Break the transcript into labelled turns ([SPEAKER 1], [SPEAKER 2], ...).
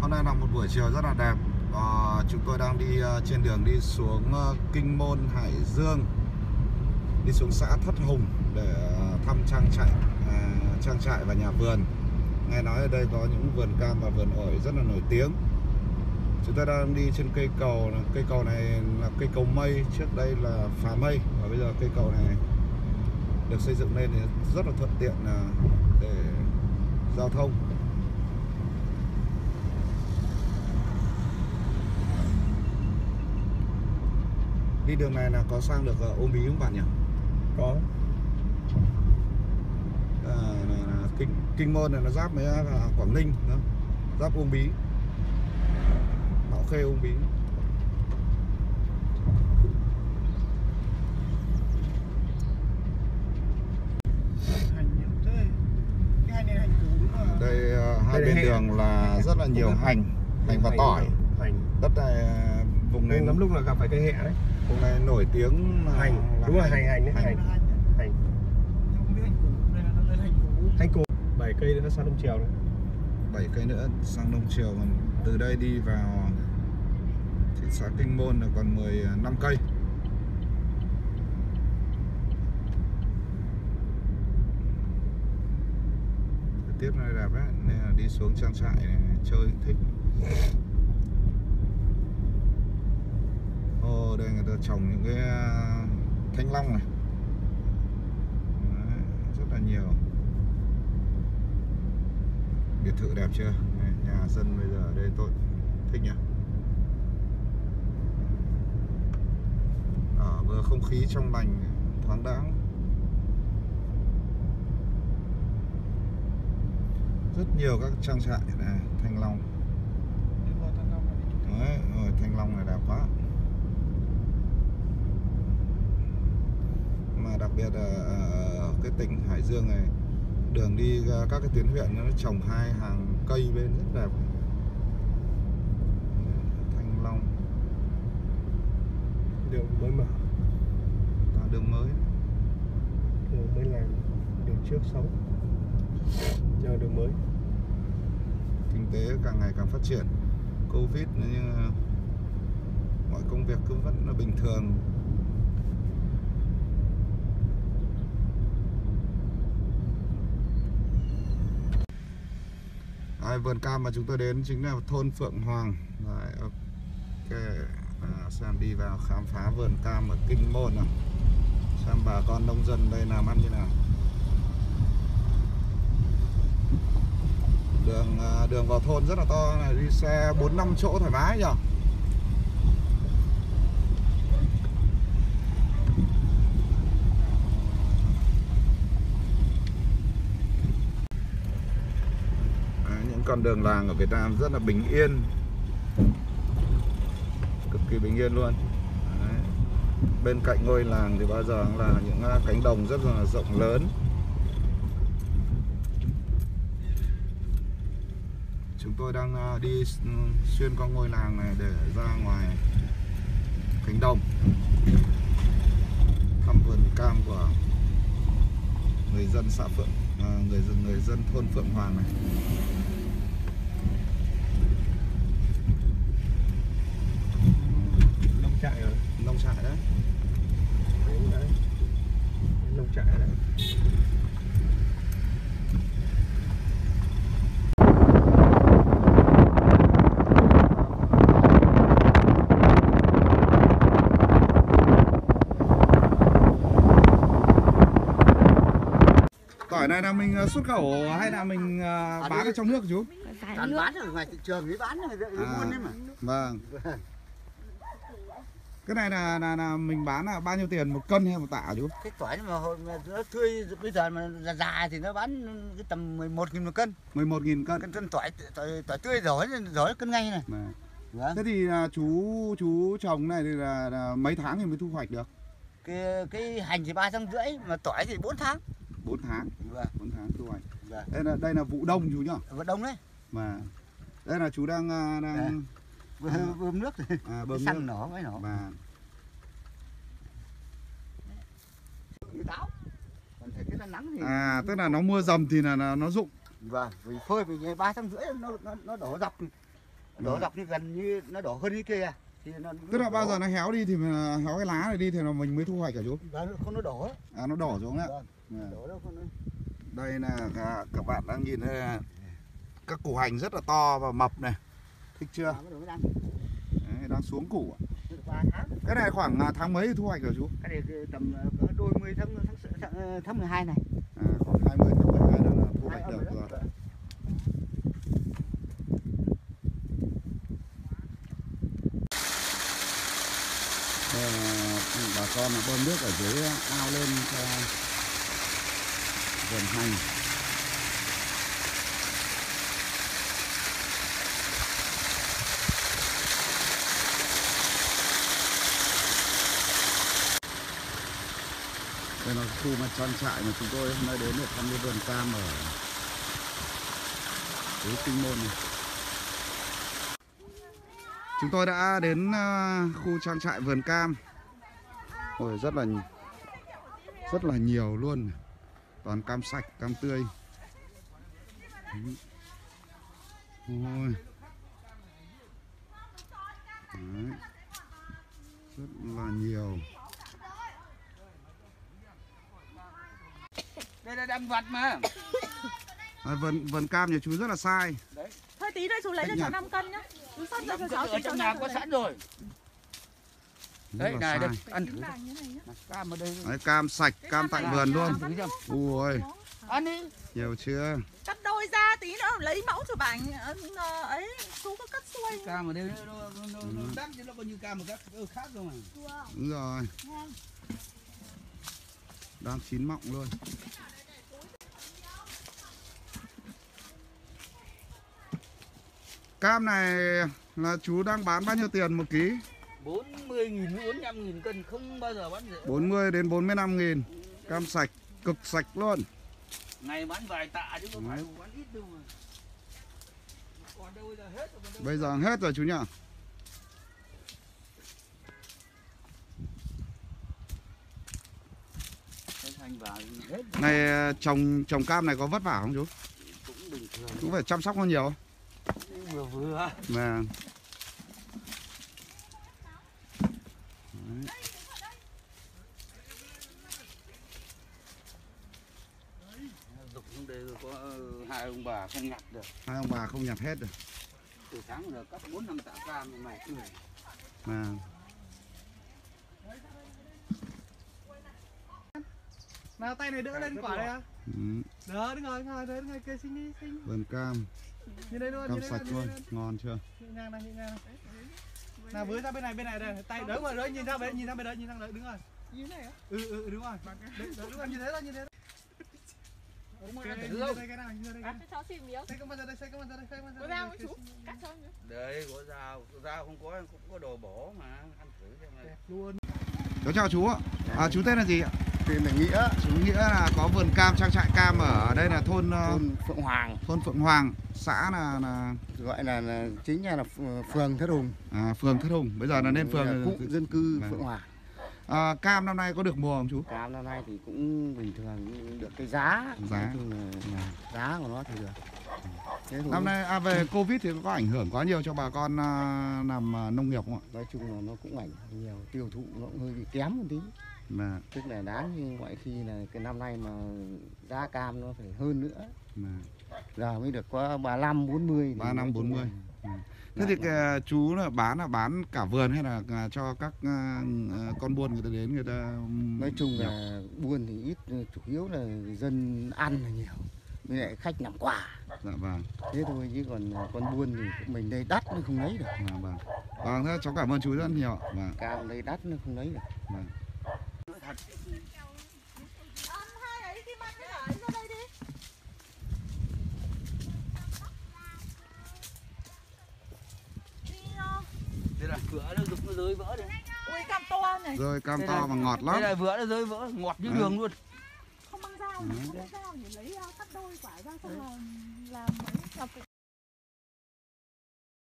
[SPEAKER 1] Hôm nay là một buổi chiều rất là đẹp. À, Chúng tôi đang đi uh, trên đường đi xuống uh, Kinh Môn, Hải Dương. Đi xuống xã Thất Hùng để uh, thăm trang trại uh, trang trại và nhà vườn. Nghe nói ở đây có những vườn cam và vườn ổi rất là nổi tiếng. Chúng ta đang đi trên cây cầu Cây cầu này là cây cầu mây Trước đây là phà mây Và bây giờ cây cầu này được xây dựng lên thì rất là thuận tiện để giao thông. Đi đường này là có sang được uh, ôm bí không bạn nhỉ?
[SPEAKER 2] Có.
[SPEAKER 1] À, kinh kinh môn này nó giáp với uh, quảng ninh đó. giáp ôm bí bảo khê ôm bí đây uh, hai bên đường là rất là nhiều hành hành và tỏi.
[SPEAKER 2] hành.
[SPEAKER 1] Đất này vùng này
[SPEAKER 2] nên lắm lúc là gặp phải cây hẹ đấy
[SPEAKER 1] vùng này nổi tiếng là,
[SPEAKER 2] hành.
[SPEAKER 1] là
[SPEAKER 2] đúng rồi hành hành đấy hành. hành.
[SPEAKER 3] Không biết hành củ đây là lên hành củ.
[SPEAKER 2] Hành củ. Bảy cây nữa sang đông chiều đấy.
[SPEAKER 1] 7 cây nữa sang Đông Triều còn từ đây đi vào thị xã Kinh Môn là còn 15 cây. Thời tiết này đẹp đấy nên là đi xuống trang trại này chơi thích Ồ đây người ta trồng những cái à, thanh long này. Đấy, rất là nhiều. Biệt thự đẹp chưa? Đây, nhà dân bây giờ ở đây tôi thích nhỉ? Ở vừa không khí trong lành thoáng đãng. Rất nhiều các trang trại này thanh long. Đấy rồi thanh long này đẹp quá mà đặc biệt là ở cái tỉnh Hải Dương này đường đi các cái tuyến huyện nó trồng hai hàng cây bên rất đẹp. Thanh long.
[SPEAKER 2] Đường mới mở.
[SPEAKER 1] Là đường mới.
[SPEAKER 2] Đường mới làm đường trước xấu giờ đường mới.
[SPEAKER 1] Kinh tế càng ngày càng phát triển. Covid nhưng mọi công việc cứ vẫn là bình thường Đây, vườn cam mà chúng tôi đến chính là thôn Phượng Hoàng. Đấy, ok. À, xem đi vào khám phá vườn cam ở Kinh Môn nào. Xem bà con nông dân đây làm ăn như nào. Đường à, đường vào thôn rất là to này đi xe 4 5 chỗ thoải mái nhỉ Đấy, những con đường làng ở Việt Nam rất là bình yên. Cực kỳ bình yên luôn. Đấy. bên cạnh ngôi làng thì bao giờ là những à, cánh đồng rất là rộng lớn. Chúng tôi đang à, đi xuyên qua ngôi làng này để ra ngoài cánh đồng. Thăm vườn cam của người dân xã Phượng à, người dân người dân thôn Phượng Hoàng này
[SPEAKER 2] nông trại rồi
[SPEAKER 1] trại đấy
[SPEAKER 2] đấy. Đấy nông trại đấy.
[SPEAKER 1] Tỏi này là mình à, xuất khẩu hay là mình à, bán ở trong nước chú
[SPEAKER 3] toàn
[SPEAKER 4] nước.
[SPEAKER 3] bán ở ngoài thị trường mới bán người ta
[SPEAKER 1] À.
[SPEAKER 3] buôn đấy mà.
[SPEAKER 1] vâng cái này là, là là mình bán là bao nhiêu tiền một cân hay một tạ chú
[SPEAKER 3] cái tỏi mà hồi nó tươi bây giờ mà già, già thì nó bán cái tầm 11 nghìn một cân.
[SPEAKER 1] 11.000 cân.
[SPEAKER 3] Cân cân tỏi tỏi, tỏi tươi rồi rồi cân ngay này.
[SPEAKER 1] Mà.
[SPEAKER 3] vâng.
[SPEAKER 1] thế thì à, chú chú trồng này thì là, là mấy tháng thì mới thu hoạch được?
[SPEAKER 3] Cái cái hành thì ba tháng rưỡi mà tỏi thì 4 tháng.
[SPEAKER 1] 4 tháng?
[SPEAKER 3] Vâng
[SPEAKER 1] 4 tháng thu hoạch.
[SPEAKER 3] Vâng
[SPEAKER 1] đây là đây là vụ đông chú nhá
[SPEAKER 3] vận đông đấy.
[SPEAKER 1] Mà. Đây là chú đang à, đang
[SPEAKER 3] bơm,
[SPEAKER 1] À.
[SPEAKER 3] bơm nước thì
[SPEAKER 1] à, bơm
[SPEAKER 3] xăng
[SPEAKER 1] nước
[SPEAKER 3] nổ mới nổ thì
[SPEAKER 1] à tức là nó mưa dầm thì là, là nó rụng
[SPEAKER 3] vâng vì phơi vì ba tháng rưỡi nó nó nó đổ dọc đổ
[SPEAKER 1] Vâng.
[SPEAKER 3] dọc như gần như nó đổ hơn cái kia thì nó
[SPEAKER 1] tức là bao giờ nó héo đi thì mình héo cái lá này đi thì là mình mới thu hoạch cả chú
[SPEAKER 3] nó không nó đổ á.
[SPEAKER 1] à nó đỏ xuống ạ
[SPEAKER 3] Vâng.
[SPEAKER 1] Dạ.
[SPEAKER 3] đổ đâu không nó
[SPEAKER 1] đây là các bạn đang nhìn thấy các củ hành rất là to và mập này thích chưa? Đấy, đang xuống củ ạ.
[SPEAKER 3] tháng.
[SPEAKER 1] Cái này khoảng à, tháng mấy thu hoạch rồi chú?
[SPEAKER 3] Cái này tầm ờ, cỡ đôi mươi tháng tháng tháng, tháng, tháng 12 này.
[SPEAKER 1] À, khoảng 20 tháng 12 là, là thu hoạch được
[SPEAKER 3] rồi.
[SPEAKER 1] Đây là bà con bơm nước ở dưới ao lên cho vườn hành đây là khu mà trang trại mà chúng tôi hôm nay đến để thăm cái vườn cam ở Phú kinh môn này. Chúng tôi đã đến à, khu trang trại vườn cam. Ôi, rất là rất là nhiều luôn. Toàn cam sạch, cam tươi. Ôi. Đấy. rất là nhiều.
[SPEAKER 3] Đây là đang vặt mà.
[SPEAKER 1] À, vườn vườn cam nhà chú rất là sai.
[SPEAKER 4] Thôi tí nữa chú lấy cho cháu
[SPEAKER 1] nhặt.
[SPEAKER 4] 5 cân nhá. Chú sắp cho cháu tí cháu
[SPEAKER 3] nhà có sẵn rồi. Đấy này đây
[SPEAKER 1] sai.
[SPEAKER 3] ăn
[SPEAKER 4] Chín
[SPEAKER 3] thử
[SPEAKER 4] này
[SPEAKER 3] cam ở đây.
[SPEAKER 1] Đấy, cam sạch cam tại vườn luôn. ui.
[SPEAKER 3] Ăn đi.
[SPEAKER 1] Nhiều chưa?
[SPEAKER 4] Cắt đôi ra tí nữa lấy mẫu chụp ảnh ờ, ấy chú có cắt xuôi.
[SPEAKER 3] cam ở đây. Nó nó nó,
[SPEAKER 1] Ừ.
[SPEAKER 3] nó đắt chứ nó có như cam ở các ở khác cơ mà.
[SPEAKER 1] Đúng rồi. Đang chín mọng luôn cam này là chú đang bán bao nhiêu tiền một ký?
[SPEAKER 3] 40 nghìn 45 nghìn cân không bao giờ bán rẻ
[SPEAKER 1] 40 đến 45 nghìn. Cam sạch cực sạch luôn.
[SPEAKER 3] Ngày bán vài tạ chứ không phải bán ít đâu mà. Còn đâu giờ hết rồi
[SPEAKER 1] bây giờ hết. rồi chú nhỉ này trồng trồng cam này có vất vả không chú?
[SPEAKER 3] Cũng bình thường.
[SPEAKER 1] Cũng phải chăm sóc nó nhiều
[SPEAKER 3] vừa vừa.
[SPEAKER 1] Mà
[SPEAKER 3] dục xuống đây có ờ, hai ông bà không nhặt được.
[SPEAKER 1] Hai ông bà không nhặt hết được.
[SPEAKER 3] Từ sáng giờ cắt bốn năm tạ cam mà mày người
[SPEAKER 1] mà
[SPEAKER 2] nào tay này đỡ lên quả đây á
[SPEAKER 1] ừ,
[SPEAKER 2] đó đứng rồi đứng rồi đứng rồi kia xin đi xin
[SPEAKER 1] vườn cam.
[SPEAKER 2] Như đây luôn
[SPEAKER 1] cam sạch
[SPEAKER 2] luôn,
[SPEAKER 1] ngon chưa?
[SPEAKER 2] Nhẹ nhàng này nhẹ nhàng này. Nào với ra bên này bên này đây. Tay đỡ mà đỡ nhìn ra bên nhìn ra bên đỡ nhìn ra đỡ đứng rồi
[SPEAKER 4] Như này á.
[SPEAKER 2] ừ ừ ừ, đúng rồi. Đấy, đỡ, đúng rồi như thế thôi như thế văn ra
[SPEAKER 4] Có dao
[SPEAKER 3] có dao. Dao không có cũng có đồ bỏ mà. Ăn thử xem này.
[SPEAKER 2] Luôn.
[SPEAKER 1] cháu chào chú ạ. À, chú tên là gì ạ
[SPEAKER 3] tên là nghĩa.
[SPEAKER 1] Chú nghĩa là có vườn cam trang trại cam ở đây là thôn ờ,
[SPEAKER 3] thôn phượng hoàng.
[SPEAKER 1] thôn Phượng Hoàng xã là là
[SPEAKER 3] gọi là, là chính là, là phường thất hùng.
[SPEAKER 1] À, phường Thất Hùng. Bây giờ là lên phường
[SPEAKER 3] là cụm dân cư
[SPEAKER 1] Vâng.
[SPEAKER 3] phượng hoàng.
[SPEAKER 1] À, cam năm nay có được mùa không chú?
[SPEAKER 3] Cam năm nay thì cũng bình thường được cái giá.
[SPEAKER 1] Giá.
[SPEAKER 3] là giá của nó thì được.
[SPEAKER 1] Năm nay à, về covid thì có ảnh hưởng quá nhiều cho bà con à, làm à, nông nghiệp không ạ?
[SPEAKER 3] Nói chung là nó cũng ảnh hưởng nhiều tiêu thụ nó cũng hơi bị kém một tí
[SPEAKER 1] mà
[SPEAKER 3] tức là đáng như mọi khi là cái năm nay mà giá cam nó phải hơn nữa.
[SPEAKER 1] Mà
[SPEAKER 3] giờ mới được có 35 40 thì
[SPEAKER 1] 35,
[SPEAKER 3] nói chung
[SPEAKER 1] 40.
[SPEAKER 3] là-
[SPEAKER 1] thế thì cái, chú là bán là bán cả vườn hay là à, cho các à, à, con buôn người ta đến người ta
[SPEAKER 3] nói chung là buôn thì ít chủ yếu là dân ăn là nhiều với lại khách làm quà
[SPEAKER 1] dạ vâng.
[SPEAKER 3] Thế thôi chứ còn con buôn thì mình đây đắt nó không lấy được.
[SPEAKER 1] Dạ vâng. Vâng cháu cảm ơn chú rất nhiều vâng
[SPEAKER 3] cam đây đắt nó không lấy được.
[SPEAKER 1] Vâng
[SPEAKER 4] Ra đây đi. Đi
[SPEAKER 3] đây là vữa nó rụng nó rơi vỡ đấy
[SPEAKER 4] Ui cam to này.
[SPEAKER 1] rồi cam to và ngọt lắm
[SPEAKER 3] đây là vữa nó rơi vỡ ngọt như
[SPEAKER 1] Đấy.
[SPEAKER 3] đường luôn
[SPEAKER 4] Không mang dao,
[SPEAKER 1] Ừ.
[SPEAKER 4] không mang dao để lấy ờ, cắt đôi quả ra xong là làm mấy